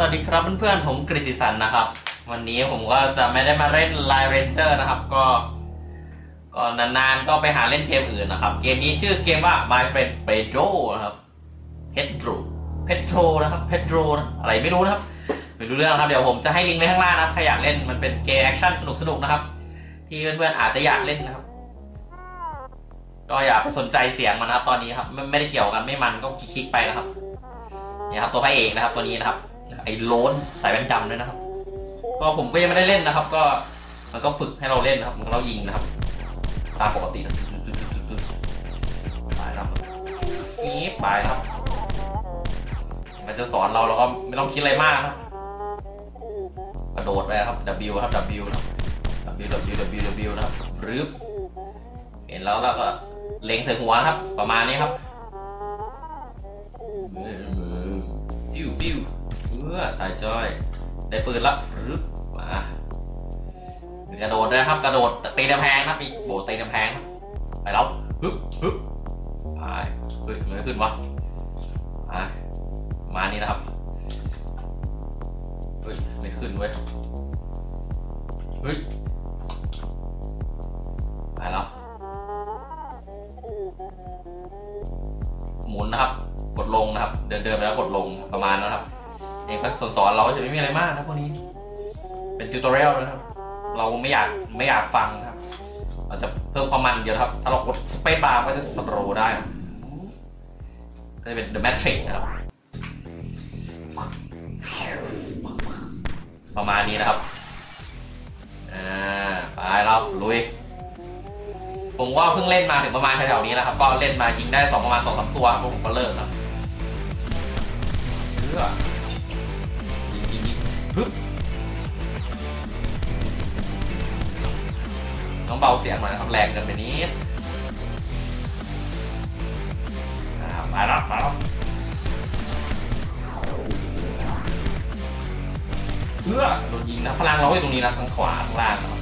สวัสดีครับเพื่อนๆ ผมกฤติสันนะครับ วันนี้ผมก็จะไม่ได้มาเล่น Line Ranger นะครับ ก็ ก็นานๆ ก็ไปหาเล่นเกมอื่นนะครับ เกมนี้ชื่อเกมว่า My Friend Pedro นะครับ Pedro Pedro นะครับ Pedro นะอะไรไม่รู้นะครับ ไม่รู้เรื่องนะครับเดี๋ยวผมจะให้ลิงก์ไว้ข้างล่างนะครับใครอยากเล่นมันเป็นเกมแอคชั่นสนุกๆนะครับ ที่เพื่อนๆอาจจะอยากเล่นนะครับ ก็อย่าไปสนใจเสียงมันนะครับ ตอนนี้ครับไม่ไม่ได้เกี่ยวกันไม่มันก็คลิกไปนะครับนี่ครับตัวพระเอกนะครับตัวนี้นะครับ ไอ้โลนสายแว่นดำด้วยนะครับ ก็ผมก็ยังไม่ได้เล่นนะครับ ก็มันก็ฝึกให้เราเล่นนะครับ มันก็เรายิงนะครับ ตามปกตินะไปครับฟีบไปครับ มันจะสอนเราเราก็ไม่ต้องคิดอะไรมากครับกระโดดไปครับ W ครับ W นะ W W W W นะครับรึบเห็นแล้วเราก็เล็งใส่หัวครับ ประมาณนี้ครับ ตายจ้อย ได้ปืนละรึบมากระโดดด้วยครับ กระโดดตีกำแพงนะมีโบตีกำแพง ไปแล้วฮึบฮึบไปเฮ้ยมันไม่ขึ้นวะมามานี่นะครับเฮ้ยไม่ขึ้นเว้ยเฮ้ยไปแล้วหมุนนะครับ กดลงนะครับ เดินเดินไปแล้วกดลงประมาณนะครับ เองก็สอนสอนเราจะไม่มีอะไรมากนะพวกนี้ เป็นติวตอเรียลนะครับ เราไม่อยากไม่อยากฟังนะครับ เราจะเพิ่มความมันเดียวครับ ถ้าเรากดสเปซบาร์ก็จะสโลว์ได้ก็จะเป็น The Matrix นะครับ ประมาณนี้นะครับ อ่า ไปแล้วลุยผมว่าเพิ่งเล่นมาถึงประมาณแถวๆนี้แล้วครับ ก็เล่นมายิงได้สองประมาณสองสามตัวผมก็เลิกครับเชื่อ ต้องเบาเสียงหน่อยนะครับแรงกันไปนิดมาไปแล้วไปแล้วเพื่อโดนยิงนะพลังเราไว้ตรงนี้นะทางขวาข้างล่างนะ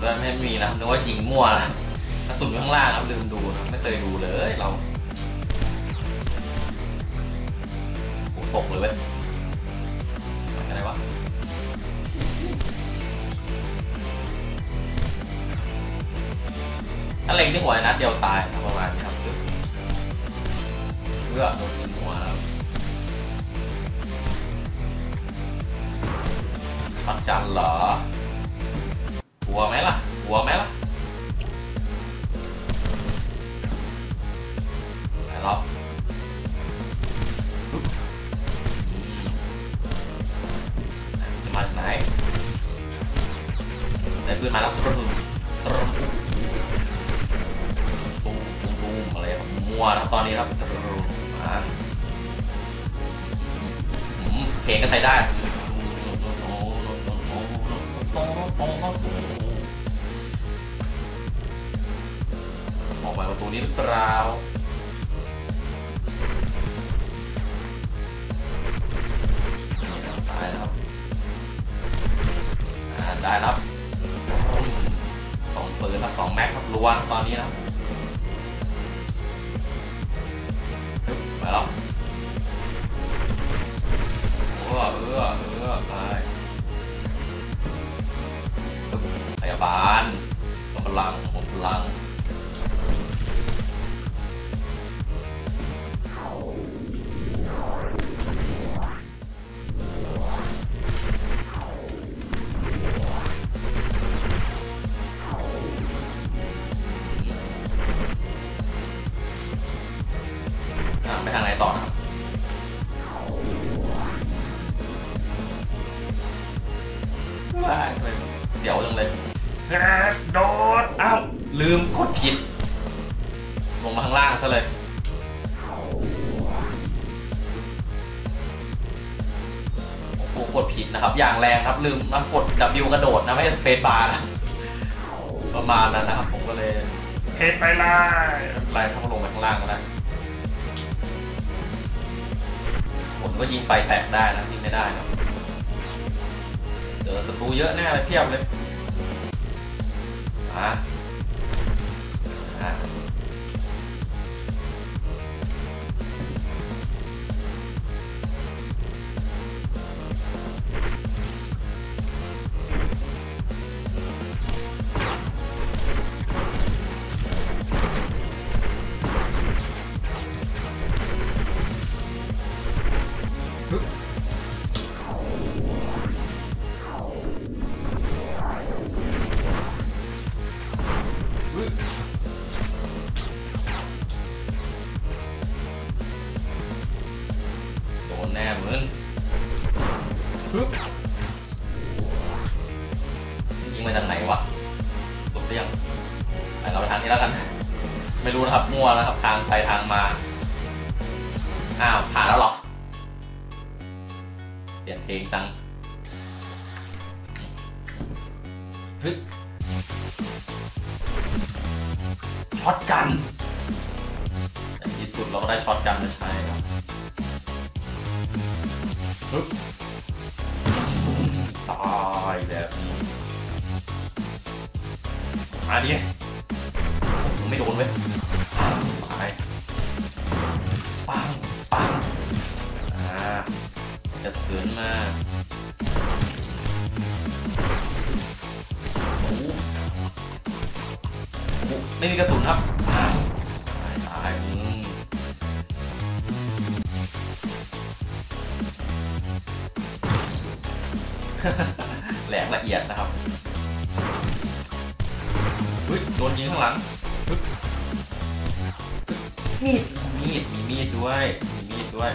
เรามีกระสุนด้วยไม่มีนะครับนึกว่ายิงมั่วนะกระสุนข้างล่างครับลืมดูนะไม่เคยดูเลยเราโอ้ตกเลยเว้ยอะไรวะถ้าเล็งที่หัวนัดเดียวตายนะประมาณนี้ครับเพื่อโดนยิงหัวแล้วพักจันเหรอ หัวไหมล่ะหัวไหมล่ะไหนล็อกปึ๊บอืมจะมาจากไหนได้ปืนมาแล้วตรึมตรึมตุ้มตุ้มตุ้มอะไรครับมั่วนะตอนนี้ครับมาอืมเพลงก็ใช้ได้ ออกมาประตูนี้หรือเปล่าตายแล้วครับอ่าได้แล้วครับสองปืนครับสองแม็กครับล้วนตอนนี้นะครับไปแล้วเออเออเออไปพยาบาลผมพลังผมพลัง ลืมนะกด W กระโดดนะไม่ใช่สเปซบาร์นะประมาณนั้นนะครับผมก็เลยเทไปไล่ไล่เข้าลงไปข้างล่างก็ได้ผมก็ยิงไฟแตกได้นะยิงไม่ได้นะเจอศัตรูเยอะแน่เลยเพียบเลยอะอะ อ้าวผ่านแล้วหรอ เปลี่ยนเพลงจัง เฮ้ยช็อตกันในที่สุดเราก็ได้ช็อตกันมาใช้ครับตายแบบนี้มาดิผมไม่โดนเว้ยตาย ไม่มีกระสุนครับตายตายอืมแหลกละเอียดนะครับเฮ้ยโดนยิงข้างหลังปึ๊บมีด มีด มีมีดด้วย มีมีดด้วย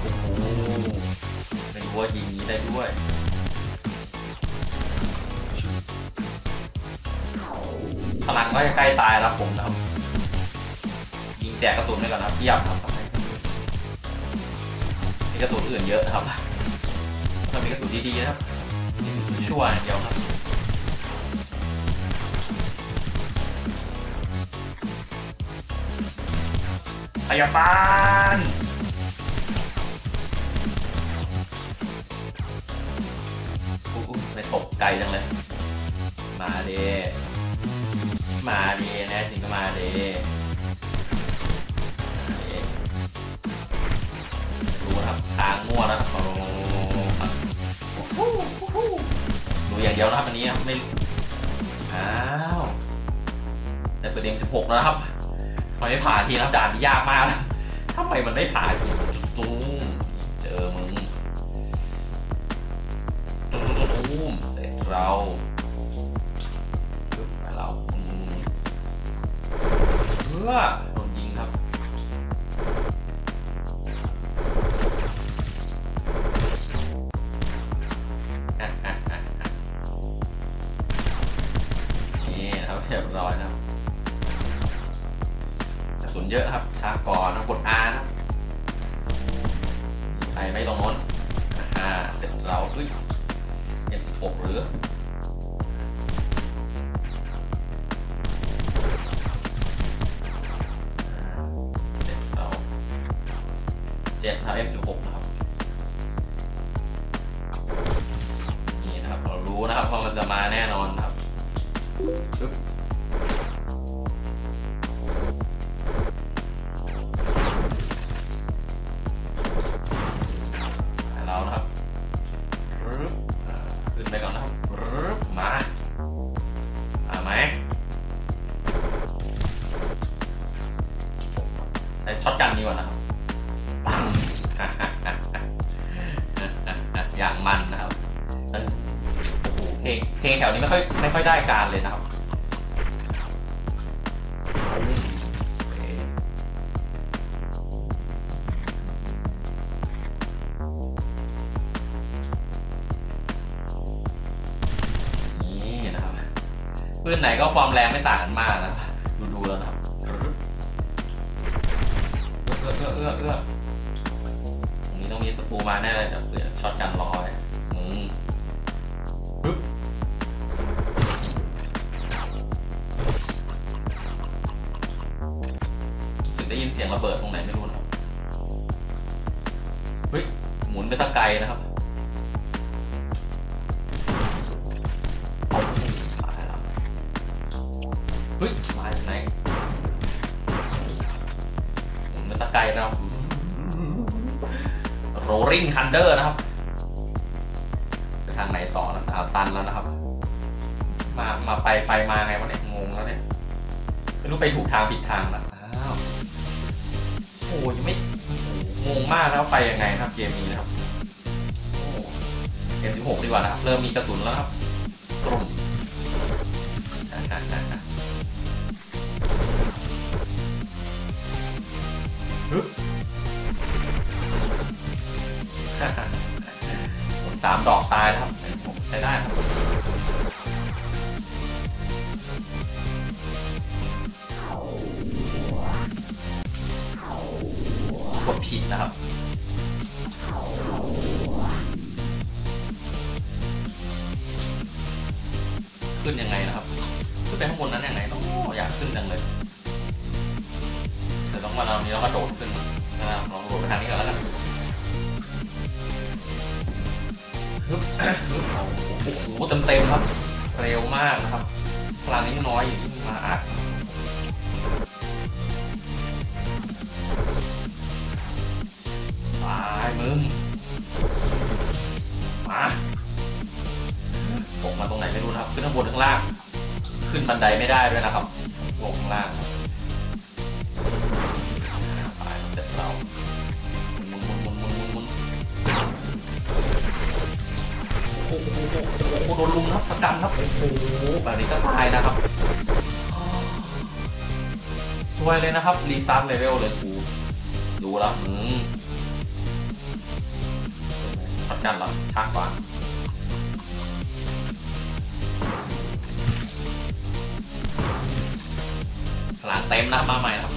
โอ้โหไม่รู้ว่ายิงนี้ได้ด้วย พลังก็จะใกล้ตายแล้วผมนะครับ ยิงแจกกระสุนไปก่อนนะครับเยี่ยมครับมีกระสุนอื่นเยอะนะครับถ้ามีกระสุนดีๆนะครับชั่วยเดียวครับพยาบาลอู้อู้ไปตกไกลจังเลย มาเด มาดแน่จริงก็มาดมาเดรู้นะครับทางมั่วนะครับดูอย่างเดียวนะครับอันนี้ครับไม่อ้าวแต่ประเด็น16 แล้วนะครับทำไมไม่ผ่านทีนะครับด่านนี้ยากมากนะทำไมมันไม่ผ่านทีตุ้มเจอมึงตูมเสร็จเรา เพื่อโดนยิงครับ นี่นะครับเรียบร้อยนะครับกระสุนเยอะนะครับ ช้าก่อนนะกด R นะครับไปไม่ตรงโน้นอ่าเสร็จเราเฮ้ย M16 หรือ เจ็ดครับ M16 นะครับ นี่นะครับ เรารู้นะครับว่ามันจะมาแน่นอนนะครับปึ๊บเรานะครับปึ๊บขึ้นไปก่อนนะครับปึ๊บมามาไหมใช้ช็อตกันดีกว่านะครับ ปืนไหนก็ความแรงไม่ต่างกันมากนะครับดูดูๆแล้วนะครับเอื้อเอื้อเอื้อเอื้อตรงนี้ต้องมีสปูมาแน่เลยเดี๋ยวเปลี่ยนช็อตกันร้อยอืมปึ๊บสึกได้ยินเสียงระเบิดตรงไหนไม่รู้นะครับเฮ้ย หมุนไปสักไกลนะครับ เฮ้ยมาจากไหนหมุนไปสักไกลนะครับ Rolling Thunder นะครับไปทางไหนต่อนะอ้าวตันแล้วนะครับ มามาไปไปมาไงวะเนี่ยงงแล้วเนี่ยไม่รู้ไปถูกทางผิดทางนะอ้าวโอ้ยงไม่โอ้โหงงมากแล้วไปยังไงนะครับเกมนี้นะครับโอ้เกม16ดีกว่านะครับ เริ่มมีกระสุนแล้วนะครับกลุ่ม เลยแต่ต้องมาเรานี้เราก็โดดขึ้นนะครับลองโดดไปทางนี้ก่อนแล้วกันฮึบฮึบโอ้โหเต็มเต็มครับ เร็วมากนะครับพลังนี้น้อยอย่างที่มาอัดตายมึงมาตกมาตรงไหนไม่รู้นะครับ ขึ้นข้างบนข้างล่าง ขึ้นบันไดไม่ได้ด้วยนะครับ ลงข้างล่างตายเสร็จเรามุนมุนมุนมุนมุนมุนโอ้โหโอ้โหโดนลุมครับสกรรมครับโอ้โหแบบนี้ก็ตายนะครับสวยเลยนะครับรีสตาร์ทเลเวลเลยกูดูแล้วอืมช็อตกันเหรอชักกว่า หลังเต็มนะมาใหม่ครับ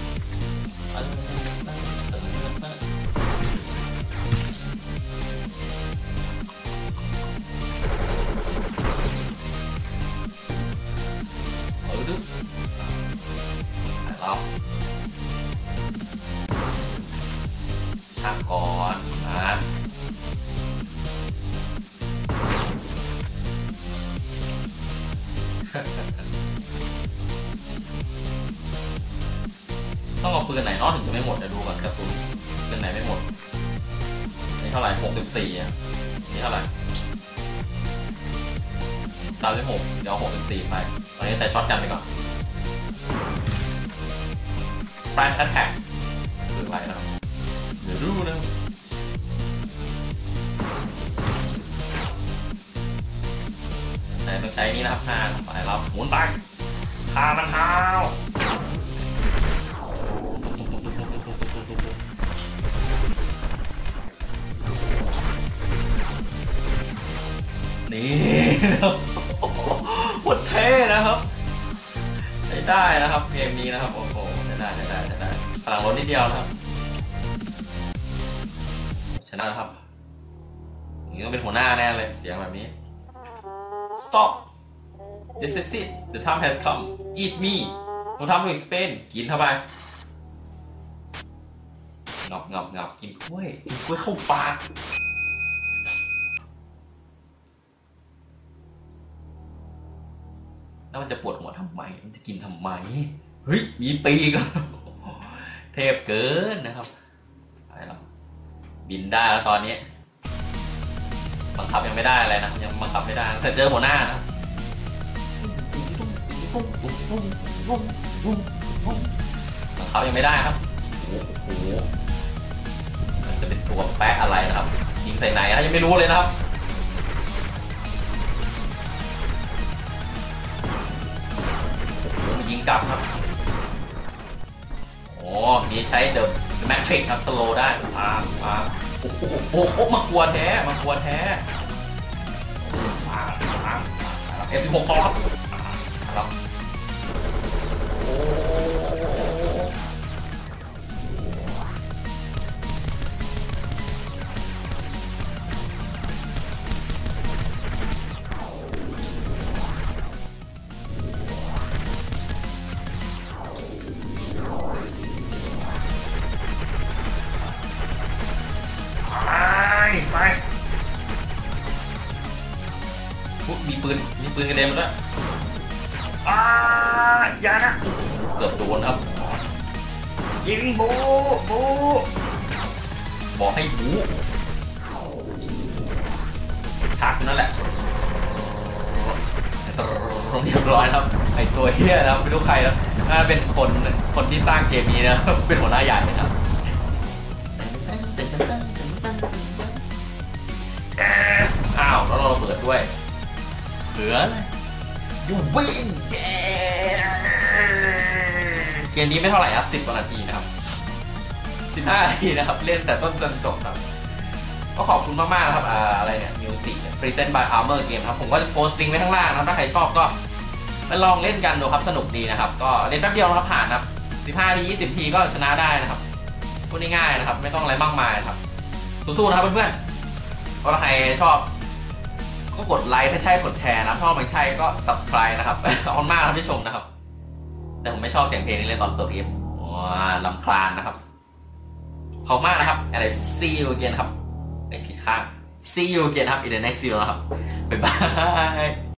เนอกถึงจะไม่หมดเดี๋ยวดูก่อนกระสุนปืนไหนไม่หมด นี่เท่าไหร่หกสิบสี่อะนี่เท่าไหร่สามสิบหกเดี๋ยวหกสิบสี่ไป ตอนนี้ใช้ช็อตกันไปก่อน Splash Attack คืออะไรนะเดี๋ยวดูนะแต่ต้องใช้นี่นะครับห้าไปแล้วหมุนไปพามันเท้า นะครับโคตรเท่นะครับใช้ได้นะครับเกมนี้นะครับโอ้โหใช้ได้ใช้ได้ใช้ได้พลังลดนิดเดียวนะครับชนะนะครับนี้ต้องเป็นหัวหน้าแน่เลยเสียงแบบนี้ stop this is it the time has come eat me ผมทำให้สเปนกินเข้าไปงับงับงับกินกล้วยกินกล้วยเข้าปาก แล้วมันจะปวดหัวทำไม มันจะกินทำไม เฮ้ย มีปีกเทพเกินนะครับไปแล้วบินได้แล้วตอนนี้ บังคับยังไม่ได้อะไรนะยังบังคับไม่ได้แต่เจอหัวหน้านะบังคับยังไม่ได้ครับโอ้โหมันจะเป็นตัวแปะอะไรนะครับยิงใส่ไหนนะยังไม่รู้เลยนะครับ ยิงกลับครับโอ้มีใช้เดิมแมทริกครับสโลได้มามาโอ้โหโอ้โหโอ้มากลัวแท้มากลัวแท้มามาเอฟสิบหกพอครับมาแล้วโอ้ เด็นมาด้วยอ้าอย่านะ เกือบโดนครับ ยิงบูบูบอกให้บูชักนั่นแหละเรียบร้อยครับไอตัวเฮียนะครับไม่รู้ใครแล้วน่าเป็นคนคนที่สร้างเกมนี้นะครับเป็นหัวหน้าใหญ่นะครับเอสอ้าวแล้วเราระเบิดด้วย เหลือยูวิ่งเย้เกมนี้ไม่เท่าไหร่ครับสิบกว่านาทีนะครับสิบห้านาทีนะครับ เล่นแต่ต้นจนจบครับ ก็ขอบคุณมากๆนะครับอ่าอะไรเนี่ยมิวสิก Present by Armor Game ครับ ผมก็จะโพสต์ลิงก์ไว้ข้างล่างนะครับ ถ้าใครชอบก็ไปลองเล่นกันดูครับ สนุกดีนะครับ ก็เล่นแป๊บเดียวนะครับผ่านนะครับ15ที20ทีก็ชนะได้นะครับพูดง่ายๆนะครับ ไม่ต้องอะไรมากมายนะครับสู้ๆนะครับเพื่อนๆก็ถ้าใครชอบ ก็กดไลค์ถ้าใช่กดแชร์นะถ้าไม่ใช่ก็ subscribe นะครับขอบคุณมากครับที่ชมนะครับ แต่ผมไม่ชอบเสียงเพลงนี้เลยตอนเปิดเอฟว้าลำคลานนะครับขอบมากนะครับอะไร see you again ครับไม่ผิดข้าง see you again ครับ in the next video นะครับบ๊ายบาย